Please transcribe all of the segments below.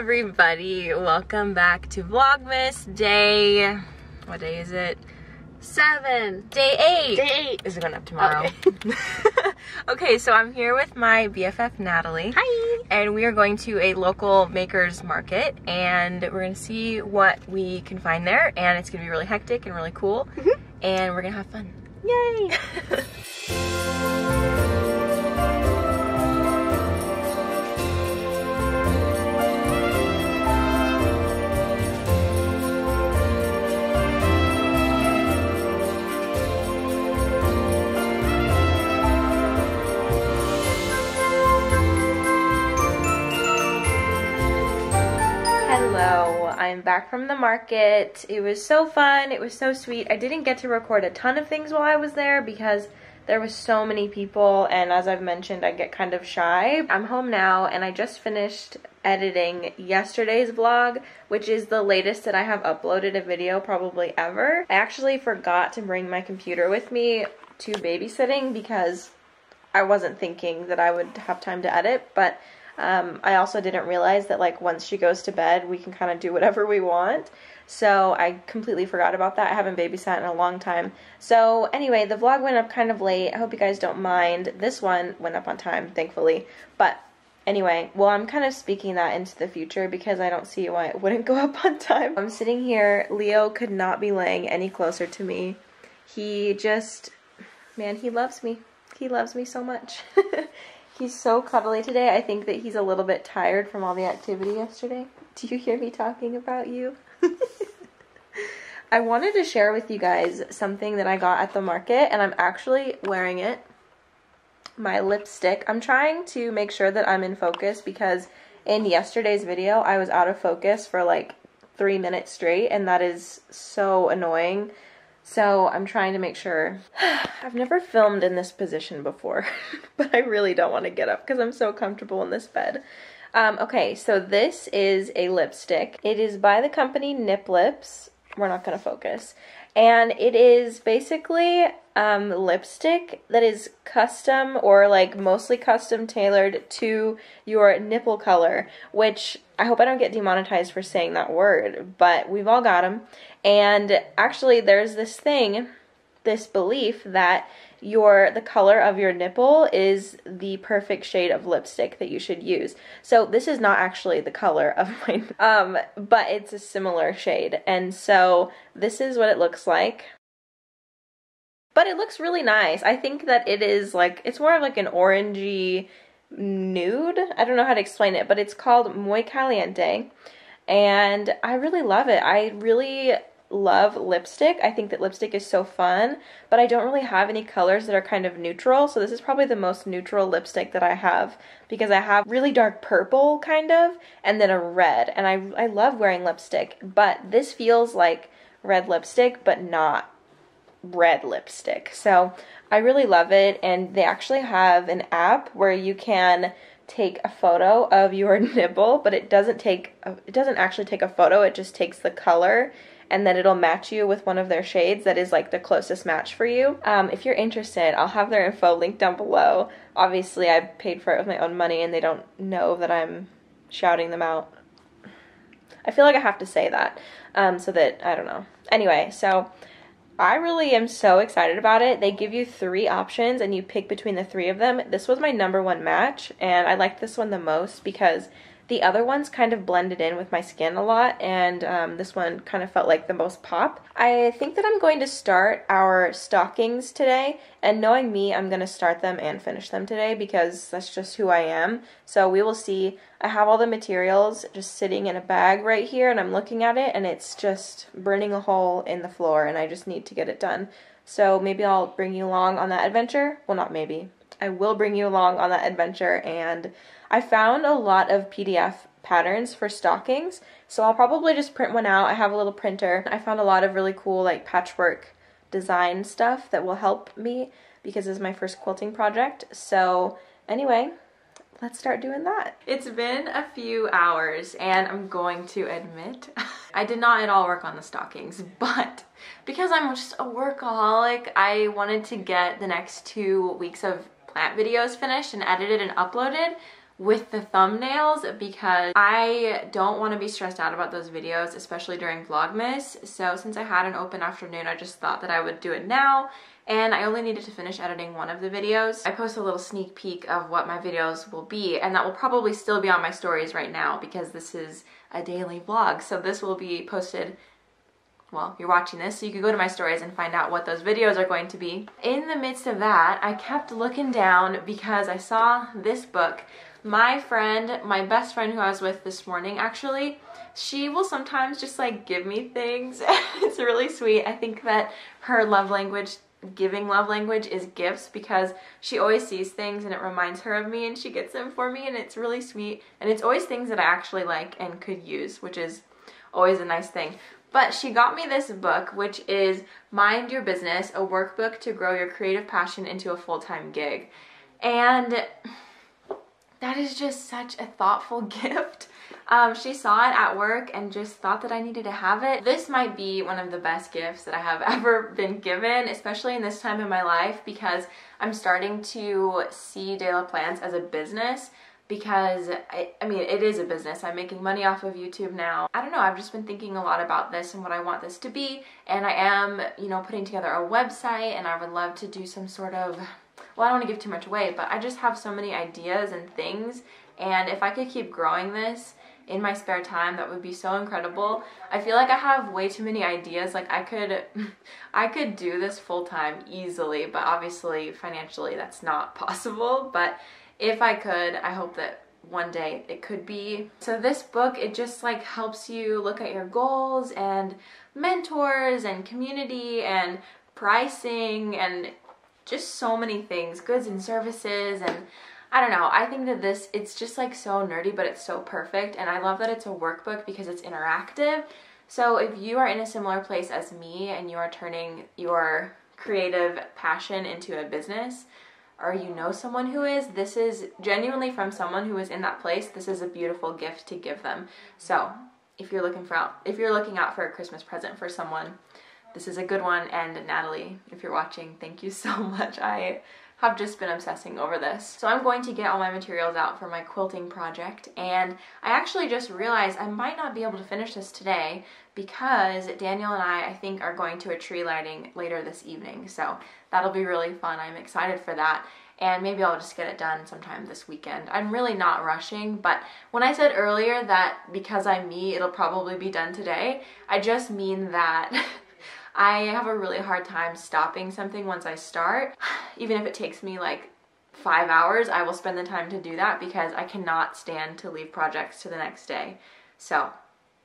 everybody. Welcome back to Vlogmas day. What day is it? Seven. Day eight. Day eight. Is it going up tomorrow? Okay. okay, so I'm here with my BFF Natalie. Hi. And we are going to a local makers market and we're gonna see what we can find there and it's gonna be really hectic and really cool Mhm. and we're gonna have fun. Yay. I'm back from the market. It was so fun. It was so sweet. I didn't get to record a ton of things while I was there because there was so many people and as I've mentioned, I get kind of shy. I'm home now and I just finished editing yesterday's vlog, which is the latest that I have uploaded a video probably ever. I actually forgot to bring my computer with me to babysitting because I wasn't thinking that I would have time to edit, but um, I also didn't realize that like once she goes to bed, we can kind of do whatever we want. So I completely forgot about that. I haven't babysat in a long time. So anyway, the vlog went up kind of late. I hope you guys don't mind. This one went up on time, thankfully. But anyway, well, I'm kind of speaking that into the future because I don't see why it wouldn't go up on time. I'm sitting here. Leo could not be laying any closer to me. He just, man, he loves me. He loves me so much. he's so cuddly today. I think that he's a little bit tired from all the activity yesterday. Do you hear me talking about you? I wanted to share with you guys something that I got at the market, and I'm actually wearing it. My lipstick. I'm trying to make sure that I'm in focus because in yesterday's video, I was out of focus for like three minutes straight, and that is so annoying. So I'm trying to make sure. I've never filmed in this position before, but I really don't want to get up because I'm so comfortable in this bed. Um, okay, so this is a lipstick. It is by the company Nip Lips. We're not going to focus. And it is basically um, lipstick that is custom or like mostly custom tailored to your nipple color, which I hope I don't get demonetized for saying that word, but we've all got them. And actually, there's this thing, this belief that your the color of your nipple is the perfect shade of lipstick that you should use. So this is not actually the color of my um but it's a similar shade. And so this is what it looks like. But it looks really nice. I think that it is like it's more of like an orangey nude. I don't know how to explain it, but it's called Muy Caliente. And I really love it. I really love lipstick. I think that lipstick is so fun, but I don't really have any colors that are kind of neutral. So this is probably the most neutral lipstick that I have because I have really dark purple kind of and then a red. And I I love wearing lipstick, but this feels like red lipstick but not red lipstick. So I really love it and they actually have an app where you can take a photo of your nipple, but it doesn't take it doesn't actually take a photo, it just takes the color and then it'll match you with one of their shades that is like the closest match for you. Um, if you're interested, I'll have their info linked down below. Obviously, I paid for it with my own money and they don't know that I'm shouting them out. I feel like I have to say that um, so that, I don't know. Anyway, so I really am so excited about it. They give you three options and you pick between the three of them. This was my number one match and I liked this one the most because the other ones kind of blended in with my skin a lot and um, this one kind of felt like the most pop. I think that I'm going to start our stockings today and knowing me, I'm going to start them and finish them today because that's just who I am. So we will see. I have all the materials just sitting in a bag right here and I'm looking at it and it's just burning a hole in the floor and I just need to get it done. So maybe I'll bring you along on that adventure. Well, not maybe. I will bring you along on that adventure and I found a lot of PDF patterns for stockings, so I'll probably just print one out. I have a little printer. I found a lot of really cool like patchwork design stuff that will help me because this is my first quilting project. So anyway, let's start doing that. It's been a few hours and I'm going to admit I did not at all work on the stockings, but because I'm just a workaholic, I wanted to get the next two weeks of plant videos finished and edited and uploaded with the thumbnails because I don't want to be stressed out about those videos, especially during Vlogmas. So since I had an open afternoon, I just thought that I would do it now and I only needed to finish editing one of the videos. I post a little sneak peek of what my videos will be and that will probably still be on my stories right now because this is a daily vlog. So this will be posted well, you're watching this, so you can go to my stories and find out what those videos are going to be. In the midst of that, I kept looking down because I saw this book. My friend, my best friend who I was with this morning actually, she will sometimes just like give me things. it's really sweet. I think that her love language giving love language is gifts because she always sees things and it reminds her of me and she gets them for me and it's really sweet and it's always things that I actually like and could use which is always a nice thing but she got me this book, which is Mind Your Business, a workbook to grow your creative passion into a full-time gig. And that is just such a thoughtful gift. Um, she saw it at work and just thought that I needed to have it. This might be one of the best gifts that I have ever been given, especially in this time in my life because I'm starting to see De La Plants as a business because I, I mean it is a business. I'm making money off of youtube now. I don't know. I've just been thinking a lot about this and what i want this to be. And i am you know putting together a website and i would love to do some sort of well i don't want to give too much away but i just have so many ideas and things. And if i could keep growing this in my spare time that would be so incredible. I feel like i have way too many ideas. Like i could i could do this full time easily but obviously financially that's not possible. But if I could, I hope that one day it could be. So this book, it just like helps you look at your goals and mentors and community and pricing and just so many things, goods and services and I don't know. I think that this, it's just like so nerdy, but it's so perfect. And I love that it's a workbook because it's interactive. So if you are in a similar place as me and you are turning your creative passion into a business, or you know someone who is, this is genuinely from someone who is in that place. This is a beautiful gift to give them. So if you're looking for out, if you're looking out for a Christmas present for someone, this is a good one. And Natalie, if you're watching, thank you so much. I have just been obsessing over this. So I'm going to get all my materials out for my quilting project and I actually just realized I might not be able to finish this today because Daniel and I, I think, are going to a tree lighting later this evening. So that'll be really fun. I'm excited for that and maybe I'll just get it done sometime this weekend. I'm really not rushing, but when I said earlier that because I'm me, it'll probably be done today, I just mean that I have a really hard time stopping something once I start. Even if it takes me like five hours, I will spend the time to do that because I cannot stand to leave projects to the next day. So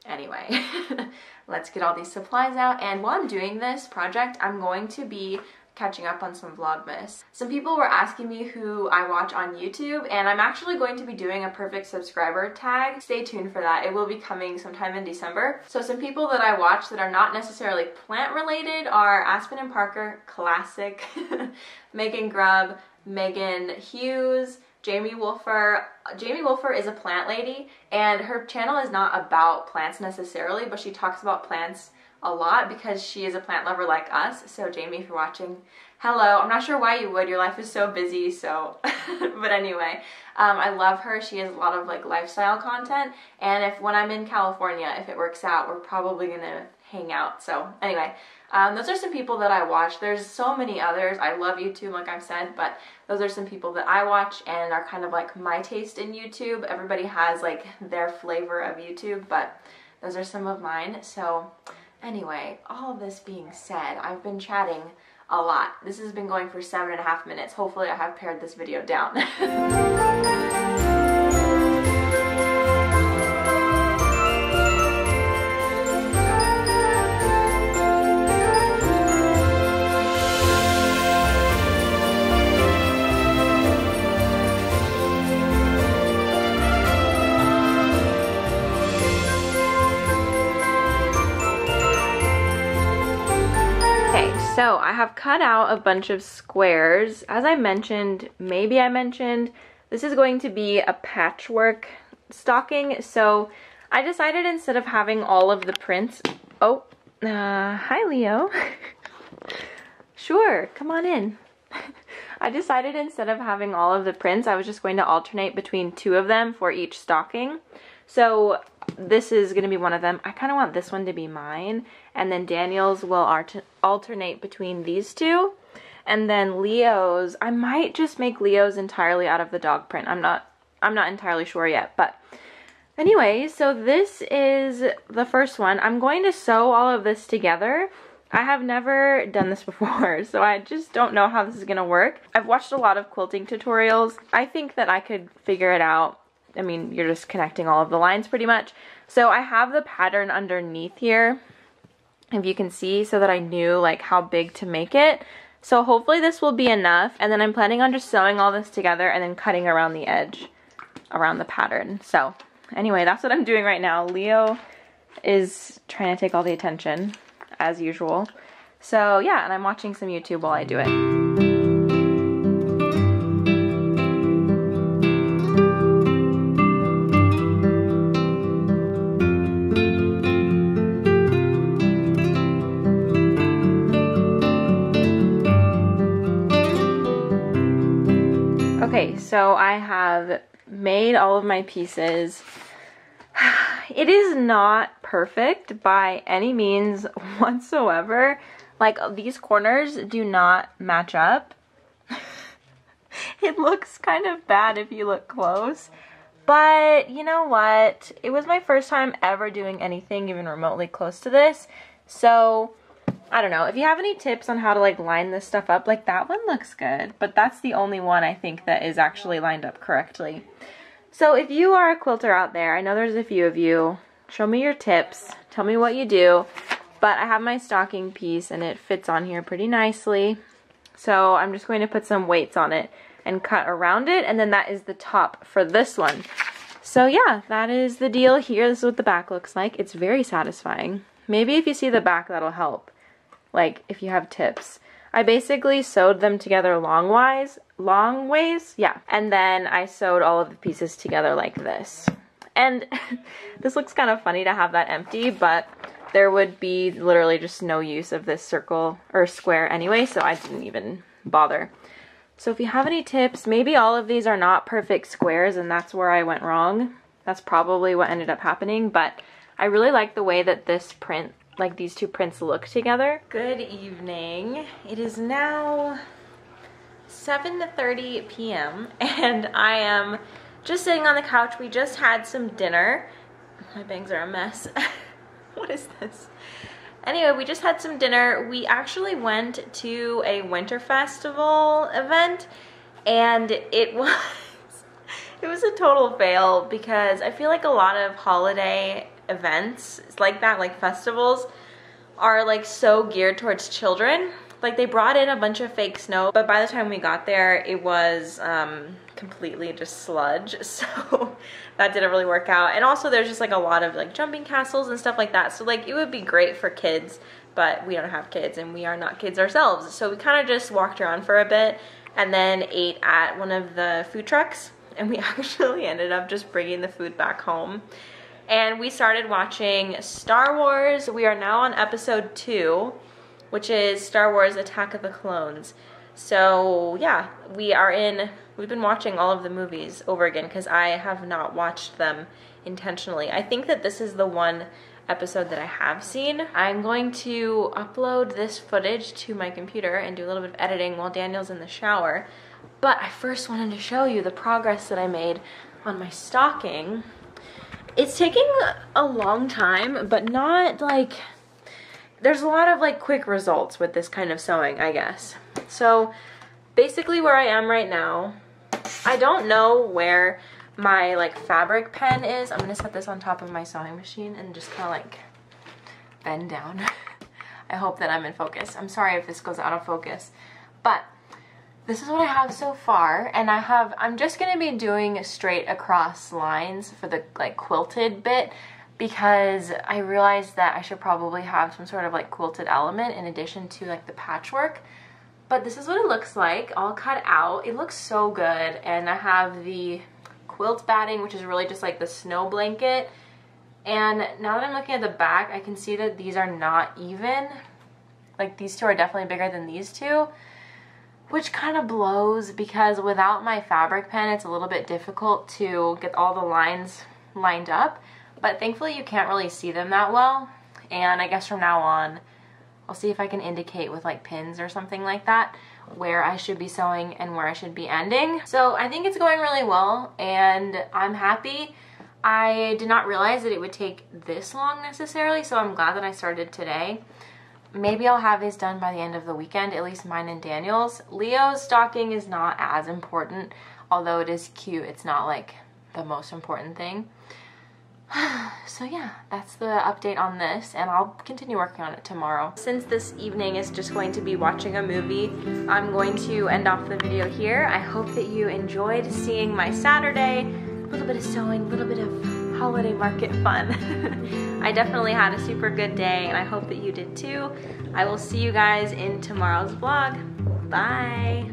anyway, let's get all these supplies out. And while I'm doing this project, I'm going to be catching up on some Vlogmas. Some people were asking me who I watch on YouTube and I'm actually going to be doing a perfect subscriber tag. Stay tuned for that. It will be coming sometime in December. So some people that I watch that are not necessarily plant related are Aspyn and Parker, classic, Megan Grubb, Megan Hughes, Jamie Wolfer. Jamie Wolfer is a plant lady and her channel is not about plants necessarily, but she talks about plants a lot because she is a plant lover like us. So Jamie, if you're watching, hello. I'm not sure why you would. Your life is so busy. So, but anyway, um, I love her. She has a lot of like lifestyle content. And if when I'm in California, if it works out, we're probably gonna hang out. So anyway, um, those are some people that I watch. There's so many others. I love YouTube, like I've said, but those are some people that I watch and are kind of like my taste in YouTube. Everybody has like their flavor of YouTube, but those are some of mine. So Anyway, all this being said, I've been chatting a lot. This has been going for seven and a half minutes. Hopefully I have pared this video down. So I have cut out a bunch of squares. As I mentioned, maybe I mentioned, this is going to be a patchwork stocking. So I decided instead of having all of the prints, oh, uh, hi Leo. sure, come on in. I decided instead of having all of the prints, I was just going to alternate between two of them for each stocking. So this is going to be one of them. I kind of want this one to be mine. And then Daniel's will alternate between these two. And then Leo's, I might just make Leo's entirely out of the dog print. I'm not I'm not entirely sure yet, but anyway, so this is the first one. I'm going to sew all of this together. I have never done this before, so I just don't know how this is going to work. I've watched a lot of quilting tutorials. I think that I could figure it out. I mean, you're just connecting all of the lines pretty much. So I have the pattern underneath here, if you can see, so that I knew like how big to make it. So hopefully this will be enough. And then I'm planning on just sewing all this together and then cutting around the edge around the pattern. So anyway, that's what I'm doing right now. Leo is trying to take all the attention as usual. So yeah, and I'm watching some YouTube while I do it. So I have made all of my pieces. It is not perfect by any means whatsoever. Like these corners do not match up. it looks kind of bad if you look close. But you know what? It was my first time ever doing anything even remotely close to this. So I don't know. If you have any tips on how to like line this stuff up, like that one looks good, but that's the only one I think that is actually lined up correctly. So if you are a quilter out there, I know there's a few of you, show me your tips, tell me what you do, but I have my stocking piece and it fits on here pretty nicely. So I'm just going to put some weights on it and cut around it, and then that is the top for this one. So yeah, that is the deal here. This is what the back looks like. It's very satisfying. Maybe if you see the back, that'll help like if you have tips. I basically sewed them together longwise, long ways, yeah. And then I sewed all of the pieces together like this. And this looks kind of funny to have that empty, but there would be literally just no use of this circle or square anyway, so I didn't even bother. So if you have any tips, maybe all of these are not perfect squares and that's where I went wrong. That's probably what ended up happening, but I really like the way that this print like these two prints look together. Good evening. It is now 7.30 p.m. and I am just sitting on the couch. We just had some dinner. My bangs are a mess. what is this? Anyway, we just had some dinner. We actually went to a winter festival event and it was it was a total fail because I feel like a lot of holiday events like that, like festivals, are like so geared towards children. Like they brought in a bunch of fake snow, but by the time we got there, it was um, completely just sludge. So that didn't really work out. And also there's just like a lot of like jumping castles and stuff like that. So like it would be great for kids, but we don't have kids and we are not kids ourselves. So we kind of just walked around for a bit and then ate at one of the food trucks and we actually ended up just bringing the food back home and we started watching Star Wars. We are now on episode two, which is Star Wars Attack of the Clones. So yeah, we are in, we've been watching all of the movies over again because I have not watched them intentionally. I think that this is the one episode that I have seen. I'm going to upload this footage to my computer and do a little bit of editing while Daniel's in the shower. But I first wanted to show you the progress that I made on my stocking it's taking a long time, but not like, there's a lot of like quick results with this kind of sewing, I guess. So basically where I am right now, I don't know where my like fabric pen is. I'm gonna set this on top of my sewing machine and just kind of like bend down. I hope that I'm in focus. I'm sorry if this goes out of focus, but this is what I have so far and I have I'm just gonna be doing straight across lines for the like quilted bit because I realized that I should probably have some sort of like quilted element in addition to like the patchwork. But this is what it looks like all cut out. It looks so good and I have the quilt batting which is really just like the snow blanket. And now that I'm looking at the back I can see that these are not even. Like these two are definitely bigger than these two which kind of blows because without my fabric pen, it's a little bit difficult to get all the lines lined up. But thankfully you can't really see them that well. And I guess from now on, I'll see if I can indicate with like pins or something like that where I should be sewing and where I should be ending. So I think it's going really well and I'm happy. I did not realize that it would take this long necessarily, so I'm glad that I started today. Maybe I'll have these done by the end of the weekend, at least mine and Daniel's. Leo's stocking is not as important, although it is cute. It's not like the most important thing. so yeah, that's the update on this and I'll continue working on it tomorrow. Since this evening is just going to be watching a movie, I'm going to end off the video here. I hope that you enjoyed seeing my Saturday, a little bit of sewing, a little bit of holiday market fun. I definitely had a super good day and I hope that you did too. I will see you guys in tomorrow's vlog. Bye.